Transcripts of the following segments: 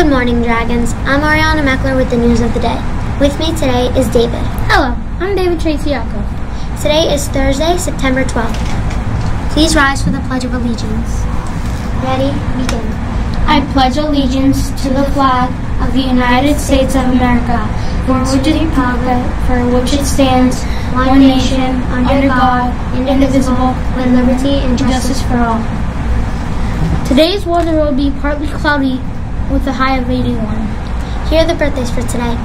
Good morning, Dragons. I'm Ariana Meckler with the news of the day. With me today is David. Hello, I'm David Traciaco. Today is Thursday, September 12th. Please rise for the Pledge of Allegiance. Ready? Begin. I pledge allegiance to the flag of the United States of America, for which is republic, for which it stands, one nation, under God, indivisible, with liberty and justice for all. Today's weather will be partly cloudy with a high of 81. Here are the birthdays for today.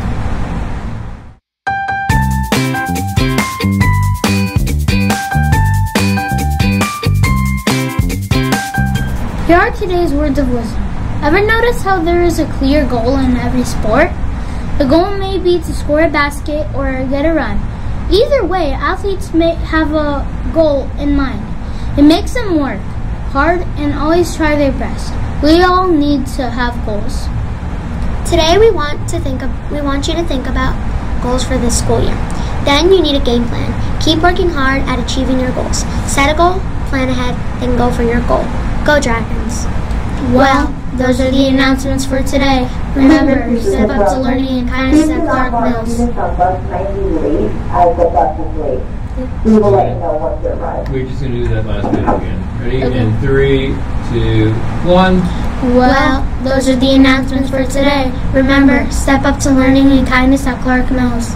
Here are today's words of wisdom. Ever notice how there is a clear goal in every sport? The goal may be to score a basket or get a run. Either way, athletes may have a goal in mind. It makes them work hard and always try their best. We all need to have goals. Today we want to think of, we want you to think about goals for this school year. Then you need a game plan. Keep working hard at achieving your goals. Set a goal, plan ahead, then go for your goal. Go Dragons. Well, those are the announcements for today. Remember, step up to learning and kindness at Clark Mills. On bus 90 late, as the bus is late. We will let you know once it arrives. We're just gonna do that last bit again. Ready? In three, two, one. Well, those are the announcements for today. Remember, step up to learning and kindness at Clark Mills.